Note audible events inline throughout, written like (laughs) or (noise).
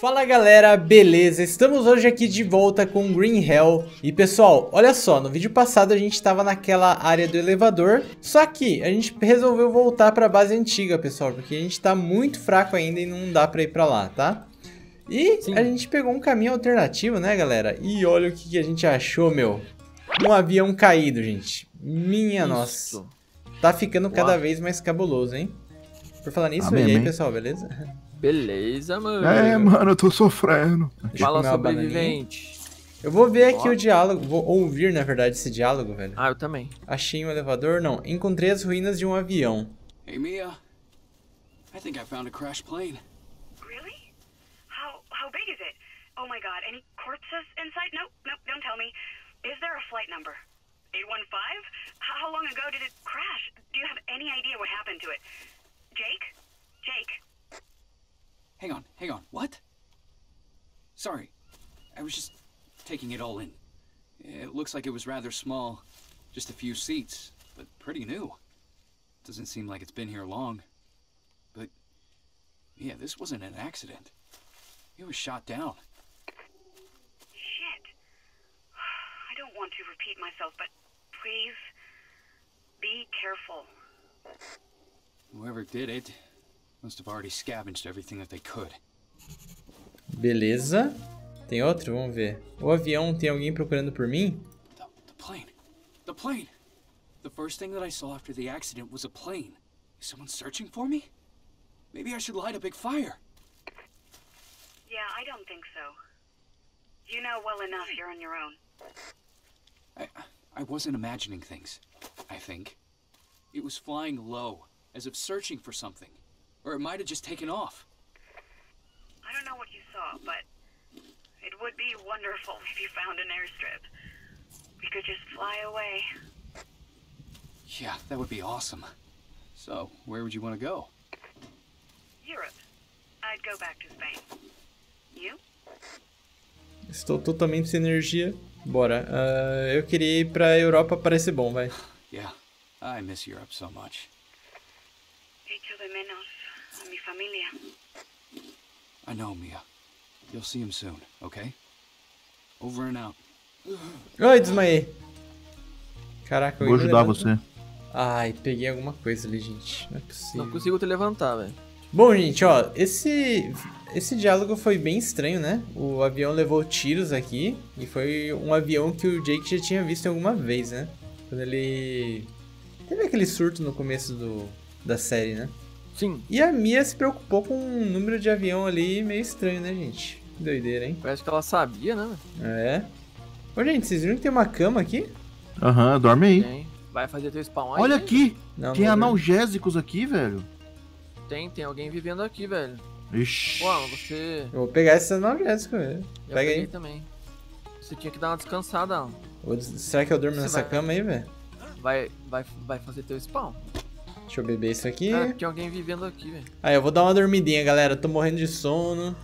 Fala galera, beleza? Estamos hoje aqui de volta com Green Hell E pessoal, olha só, no vídeo passado a gente estava naquela área do elevador Só que a gente resolveu voltar para a base antiga, pessoal Porque a gente está muito fraco ainda e não dá para ir para lá, tá? E Sim. a gente pegou um caminho alternativo, né galera? E olha o que, que a gente achou, meu Um avião caído, gente Minha Isso. nossa Tá ficando cada Uau. vez mais cabuloso, hein? Por falar nisso, Amém, e aí pessoal, beleza? Beleza, mano. É, mano, eu tô sofrendo. Fala sobrevivente. Eu vou ver aqui o diálogo, vou ouvir, na verdade, esse diálogo, velho. Ah, eu também. Achei um elevador, não. Encontrei as ruínas de um avião. Hey, Mia. I think I found a crashed plane. Really? How how big is it? Oh my god, any corpses inside? Nope, nope, don't tell me. Is there a flight number? 815? How long ago did it crash? Do you have any idea what happened to it? Jake? Jake? Hang on, hang on. What? Sorry. I was just taking it all in. It looks like it was rather small. Just a few seats, but pretty new. Doesn't seem like it's been here long. But, yeah, this wasn't an accident. It was shot down. Shit. I don't want to repeat myself, but please, be careful. Whoever did it Must have already scavenged everything that they could. Beleza. Tem outro? Vamos ver. O avião tem alguém procurando por mim? The, the plane. The plane. The first thing that I saw after the accident was a plane. Is someone searching for me? Maybe I should light a big fire. Yeah, I don't think so. You know well enough you're on your own. I, I wasn't imagining things, I think. It was flying low, as if searching for something. Or it might have just taken off. I don't know what you saw, but it would be wonderful if you found an airstrip. We could just fly away. Yeah, that would be awesome. So, where would you want to go? Europe. I'd go back to Spain. You? Estou totalmente sem energia. Bora. Uh, eu queria ir pra Europa, parece bom, vai. (sighs) Yeah, I miss Europe so much. Menos. Familia. I know, Mia. You'll see him soon, okay? Over and out. Ai, desmaiei. Caraca, eu Vou ajudar você. Ai, peguei alguma coisa ali, gente. Não é possível. Não consigo te levantar, velho. Bom, gente, ó, esse esse diálogo foi bem estranho, né? O avião levou tiros aqui e foi um avião que o Jake já tinha visto alguma vez, né? Quando ele teve aquele surto no começo do da série, né? Sim. E a Mia se preocupou com um número de avião ali meio estranho, né, gente? Que doideira, hein? Parece que ela sabia, né? É. Ô, gente, vocês viram que tem uma cama aqui? Aham, uhum, dorme aí. Tem. Vai fazer teu spawn aí. Olha aqui! Não, tem não analgésicos aqui, velho. Tem, tem alguém vivendo aqui, velho. Ixi. Você. Eu vou pegar esse analgésico, velho. Eu Pega aí. também. Você tinha que dar uma descansada. Será que eu durmo você nessa vai... cama aí, velho? Vai, vai, vai fazer teu spawn. Deixa eu beber isso aqui. Cara, tem alguém vivendo aqui, velho. Aí, eu vou dar uma dormidinha, galera. Tô morrendo de sono.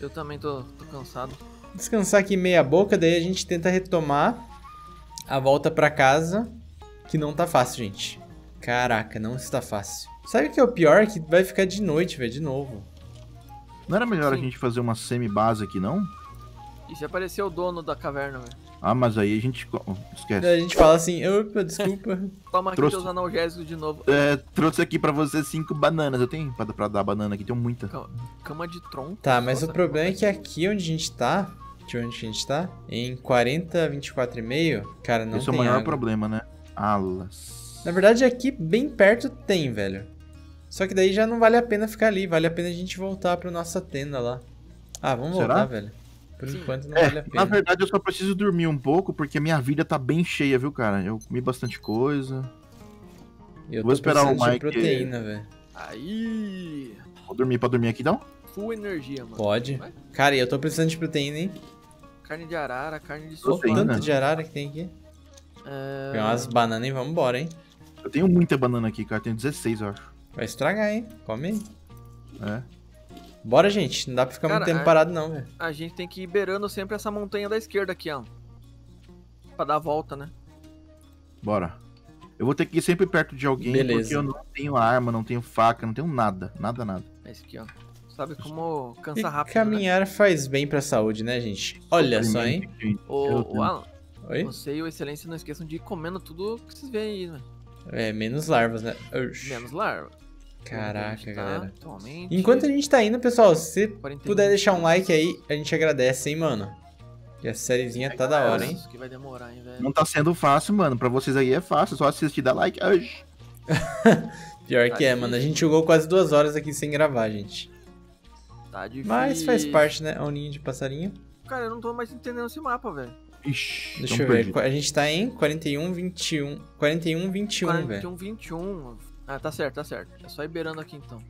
Eu também tô, tô cansado. Descansar aqui meia boca, daí a gente tenta retomar a volta pra casa. Que não tá fácil, gente. Caraca, não está fácil. Sabe o que é o pior? Que vai ficar de noite, velho, de novo. Não era melhor Sim. a gente fazer uma semi-base aqui, não? E se aparecer o dono da caverna, velho? Ah, mas aí a gente esquece. A gente fala assim, opa, desculpa. (laughs) Toma aqui trouxe... teus analgésicos de novo. É, trouxe aqui pra você cinco bananas. Eu tenho pra, pra dar banana aqui, tenho muita. Cama de tronco. Tá, mas o problema é que aqui onde a gente tá, de onde a gente tá, em 40, 24,5, cara, não Esse tem é o maior água. problema, né? Alas. Na verdade, aqui bem perto tem, velho. Só que daí já não vale a pena ficar ali, vale a pena a gente voltar pra nossa tenda lá. Ah, vamos Será? voltar, velho. Por Sim. enquanto não é, vale a pena. Na verdade, eu só preciso dormir um pouco, porque minha vida tá bem cheia, viu, cara? Eu comi bastante coisa. Eu Vou esperar o Mike. proteína, velho. Aí. Vou dormir pra dormir aqui, não? Full energia, mano. Pode. Vai. Cara, eu tô precisando de proteína, hein? Carne de arara, carne de. Olha o tanto de arara que tem aqui. É... Tem umas bananas e vamos embora, hein? Eu tenho muita banana aqui, cara. Tenho 16, eu acho. Vai estragar, hein? Come aí. É. Bora, gente. Não dá pra ficar Cara, muito tempo a, parado, não, velho. A gente tem que ir beirando sempre essa montanha da esquerda aqui, ó. Pra dar a volta, né? Bora. Eu vou ter que ir sempre perto de alguém, Beleza. porque eu não tenho arma, não tenho faca, não tenho nada. Nada, nada. É esse aqui, ó. Sabe como cansa E rápido, né? caminhar faz bem pra saúde, né, gente? Olha só, hein? Ô, Alan, Oi? você e o Excelência não esqueçam de ir comendo tudo que vocês veem aí, né? É, menos larvas, né? Menos larva. Caraca, A tá galera. Atualmente, Enquanto a gente tá indo, pessoal, se você 41. puder deixar um like aí, a gente agradece, hein, mano? Que a sériezinha tá da hora, hein? Nossa, que vai demorar, hein, velho. Não tá sendo fácil, mano. Pra vocês aí é fácil, só assistir, dar like. (laughs) Pior Tá que é, mano. A gente jogou quase duas horas aqui sem gravar, gente. Tá difícil. Mas faz parte, né? Um ninho de passarinho. Cara, eu não tô mais entendendo esse mapa, velho. Ixi, Deixa eu ver. perdido. A gente tá em 41, 21. 41, 21, velho. 41, 21. Ah, tá certo, tá certo. É só ir beirando aqui então.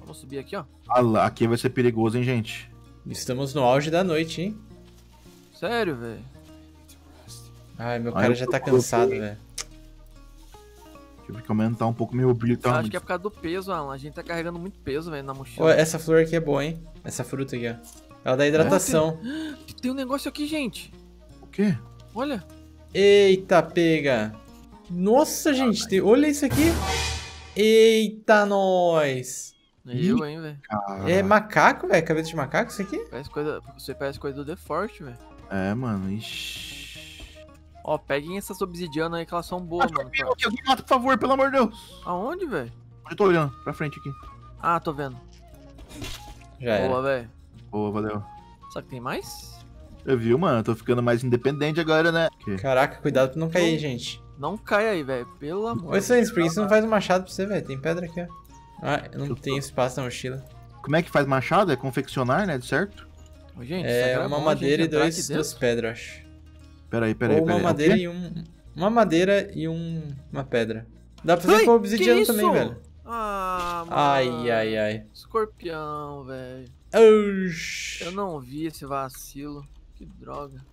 Vamos subir aqui, ó. Ah aqui vai ser perigoso, hein, gente. Estamos no auge da noite, hein? Sério, velho. Ai, meu Ai, cara eu já tá cansado, velho. Tive que aumentar um pouco meu brilho. Tá? acho que é por causa do peso, Alan. A gente tá carregando muito peso, velho, na mochila. Ó, essa flor aqui é boa, hein? Essa fruta aqui, ó. Ela dá hidratação. Tem um negócio aqui, gente. O quê? Olha. Eita, pega. Nossa, gente. tem- Olha isso aqui. Eita, nós. Eu, hein, velho. É macaco, velho? Cabeça de macaco isso aqui? Parece coisa. Você parece coisa do The Forte, velho. É, mano. Ixi. Ó, peguem essas obsidianas aí que elas são boas, mano. Amigo, que alguém mata, por favor, pelo amor de Deus. Aonde, velho? Eu tô olhando pra frente aqui. Ah, tô vendo. Já era. Boa, velho. Boa, valeu. Será que tem mais? Eu viu, mano? Eu tô ficando mais independente agora, né? Caraca, cuidado pra não cair, gente. Não cai aí, velho. Pelo amor. Oi, Silêncio, por que você não faz um machado pra você, velho? Tem pedra aqui, ó. Ah, eu não Eu tenho espaço na mochila. Como é que faz machado? É confeccionar, né? Certo? Ô, Gente, É uma bom madeira e dois, duas pedras, acho. Pera aí, pera aí, Ou pera uma aí. É madeira e um. Uma madeira e um. Uma pedra. Dá pra fazer com obsidiano também, velho. Ah, mano. Ai, ai, ai. Escorpião, velho. Oxi. Eu não vi esse vacilo. Que droga.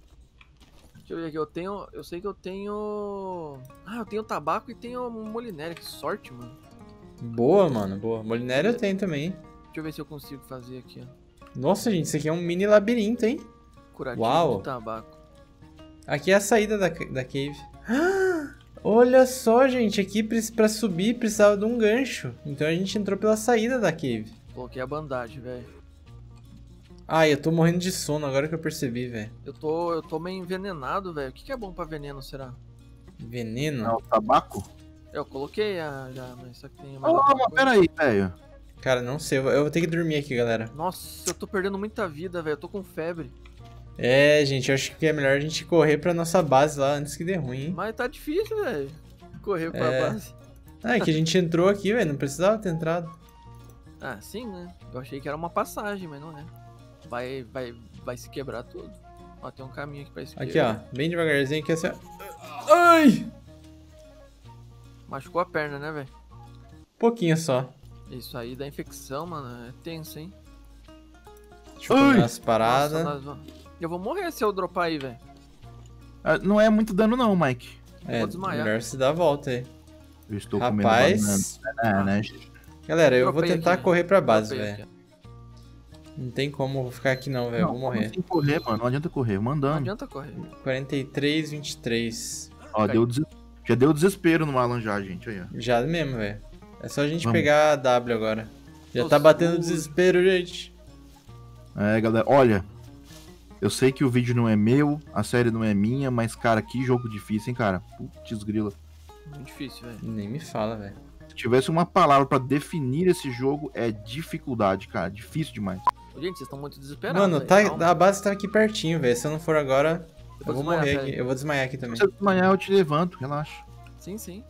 Deixa eu ver aqui. Eu tenho. Eu sei que eu tenho. Ah, eu tenho tabaco e tenho molinéria. Que sorte, mano. Boa, mano, boa. Molinério eu tenho também. Deixa eu ver se eu consigo fazer aqui, ó. Nossa, gente, isso aqui é um mini labirinto, hein? Curativo Uau. de tabaco. Aqui é a saída da, da cave. Ah, (gasps) olha só, gente. Aqui pra subir precisava de um gancho. Então a gente entrou pela saída da cave. Coloquei a bandagem, velho. Ai, eu tô morrendo de sono agora que eu percebi, velho. Eu tô, eu tô meio envenenado, velho. O que, que é bom pra veneno, será? Veneno? Não, tabaco? Eu coloquei a, já, mas só que tem mais Oh, mas coisa. pera aí, velho. Cara, não sei. Eu vou- eu vou ter que dormir aqui, galera. Nossa, eu tô perdendo muita vida, velho. Eu tô com febre. É, gente, eu acho que é melhor a gente correr pra nossa base lá antes que dê ruim, hein? Mas tá difícil, velho. Correr pra É. base. Ah, é que a gente entrou aqui, velho. Não precisava ter entrado. Ah, sim, né? Eu achei que era uma passagem, mas não é. Vai, vai, vai se quebrar tudo. Ó, tem um caminho aqui pra esquerda. Aqui, ó. Bem devagarzinho aqui, assim, ó. Ai! Machucou a perna, né, velho? Pouquinho só. Isso aí da infecção, mano, é tenso, hein? Deixa eu comer umas paradas. Nossa, nós Eu vou morrer se eu dropar aí, velho. Ah, Não é muito dano, não, Mike. É, vou desmaiar. melhor se dar a volta aí. Eu estou Rapaz. comendo banana, né? Galera, eu vou tentar aqui. correr pra base, velho. Não tem como ficar aqui não, velho. Eu vou morrer. Não tem que correr, mano. Não adianta correr. ó. Não Mandando. adianta correr. 43, 23. Ó, deu des... já deu desespero no Alan já, gente. Aí, ó. Já mesmo, velho. É só a gente Vamos. pegar a W agora. Já Nossa, tá batendo uh. desespero, gente. É, galera. Olha. Eu sei que o vídeo não é meu, a série não é minha, mas, cara, que jogo difícil, hein, cara? Putz, grila. Muito difícil, velho. Nem me fala, velho. Se tivesse uma palavra pra definir esse jogo, é dificuldade, cara. Difícil demais. Gente, vocês estão muito desesperados. Mano, tá, a base tá aqui pertinho, velho. Se eu não for agora, eu vou desmaiar, morrer aqui. Eu vou desmaiar aqui também. Se você desmanhar, eu te levanto, relaxa. Sim, sim.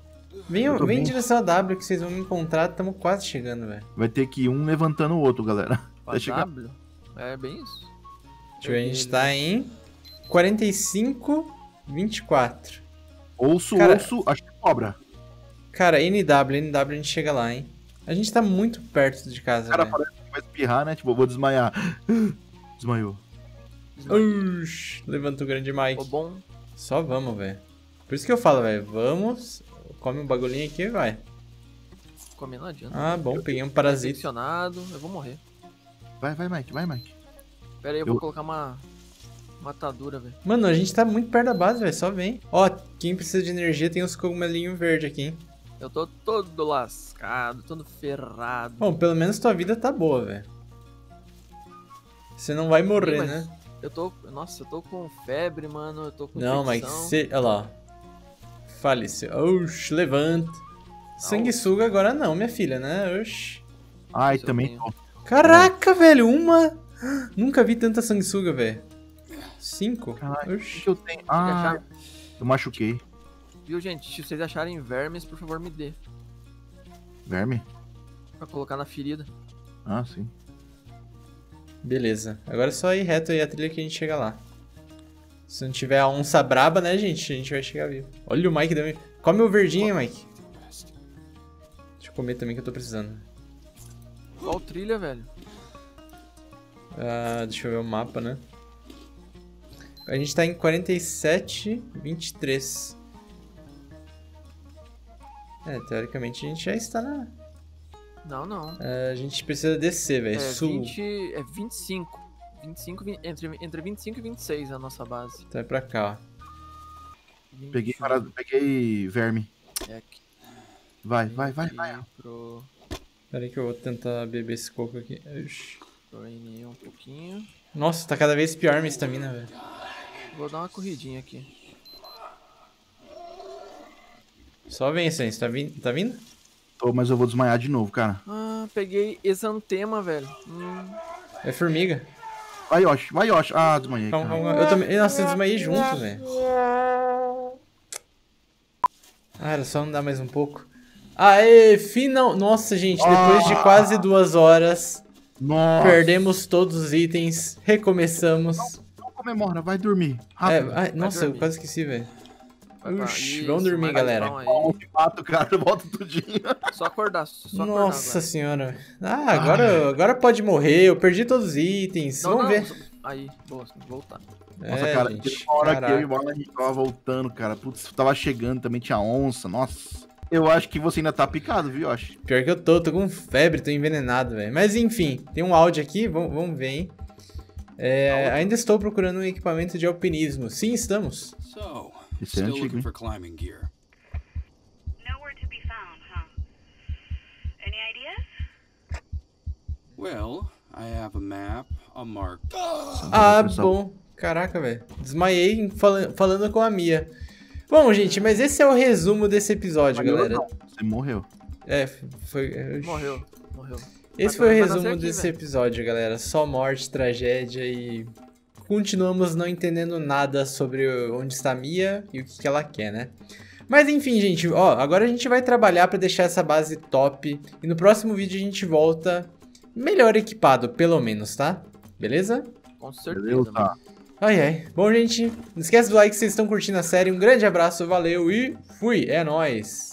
Vem, Eu vem em direção a W que vocês vão me encontrar. Tamo quase chegando, velho. Vai ter que ir um levantando o outro, galera. Vai chegar. W. É bem isso. Deixa eu ver, a gente tá em 45, 24. Ouço, Cara- ouço, acho que cobra. Cara, NW, NW a gente chega lá, hein? A gente tá muito perto de casa, cara velho. parece que vai espirrar, né? Tipo, eu vou desmaiar. (gasps) Desmaiou. Ush, levanta o grande Mike. Ficou bom. Só vamos, velho. Por isso que eu falo, velho. Vamos, come um bagulhinho aqui e vai. Comer não adianta. Ah, bom, peguei um parasita. Eu vou morrer. Vai, vai, Mike, vai, Mike. Pera aí, eu, Eu- vou colocar uma matadura, velho. Mano, a gente tá muito perto da base, velho. Só vem. Ó, quem precisa de energia tem os cogumelinhos verdes aqui, hein? Eu tô todo lascado, todo ferrado. Bom, pelo menos tua vida tá boa, velho. Você não vai morrer, mas- né? Eu tô. Nossa, eu tô com febre, mano. Eu tô com. Não, mas você. Olha lá. Faleceu. Oxi, levanta. Sanguessuga agora não, minha filha, né? Oxi. Ai, também tô. Caraca, velho, uma. Nunca vi tanta sanguessuga, velho. Cinco? Caralho, O que Oxi. que eu tenho? Ah, eu machuquei. Viu, gente? Se vocês acharem vermes, por favor, me dê. Verme? Pra colocar na ferida. Ah, sim. Beleza. Agora é só ir reto aí a trilha que a gente chega lá. Se não tiver a onça braba, né, gente? A gente vai chegar vivo. Olha o Mike também. Come o verdinho, hein, Mike. Deixa eu comer também que eu tô precisando. Qual trilha, velho? Ah, deixa eu ver o mapa, né? A gente tá em 47, 23. É, teoricamente a gente já está na. Não, não. Ah, a gente precisa descer, velho. É, Sul. 20, é 25. 25 vi- entre, entre 25 e 26 é a nossa base. Então é pra cá, ó. Peguei, 21 parado, peguei verme. É aqui. Vai, vai, vai, vai. Pro, Pera aí que eu vou tentar beber esse coco aqui. Ixi. um pouquinho. Nossa, tá cada vez pior minha estamina, velho. Vou dar uma corridinha aqui. Só vem, Sense. Tá vindo? Tá vindo? Tô, mas eu vou desmaiar de novo, cara. Ah, peguei exantema, velho. Hum, É formiga. Vai, Yoshi, vai, Yoshi. Ah, desmaiei, Calma, cara. calma. Eu também. Nossa, eu desmaiei junto, velho. Ah, era só andar mais um pouco. Aê, final. Nossa, gente, depois de quase duas horas, Nossa. perdemos todos os itens, recomeçamos. Não comemora, vai dormir. É, Rápido. ai, nossa, eu dormir. quase esqueci, velho. Vamos dormir, galera. de pato, cara, volta tudinho. Só acordar, só Nossa acordar senhora. Ah, agora, agora pode morrer. Eu perdi todos os itens. agora. Vamos Não, ver. não, Aí, boa, voltar. Nossa, É, cara, gente, uma hora que eu e o Bola a gente tava voltando, cara. Putz, tava chegando, também tinha onça, nossa. Eu acho que você ainda tá picado, viu, Yoshi? Pior que eu tô, tô com febre, tô envenenado, velho. Mas enfim, tem um áudio aqui, vamos, vamos ver, hein? É, ainda estou procurando um equipamento de alpinismo. Sim, estamos. So, Esse é still antigo, looking hein? for climbing gear. Nowhere to be found, huh? Any ideas? Well, I have a map, a mark. Ah, pessoal. bom. Caraca, velho. Desmaiei fala- falando com a Mia. Bom, gente, mas esse é o resumo desse episódio, Mas galera. não, Você morreu. É, foi. Morreu, morreu. Esse foi o resumo aqui, desse velho. episódio, galera. Só morte, tragédia e. Continuamos não entendendo nada sobre onde está a Mia e o que, que ela quer, né? Mas enfim, gente, ó, agora a gente vai trabalhar pra deixar essa base top e no próximo vídeo a gente volta melhor equipado, pelo menos, tá? Beleza? Com certeza. Ai ai. Bom, gente, não esquece do like se vocês estão curtindo a série. Um grande abraço, valeu e fui. É nóis.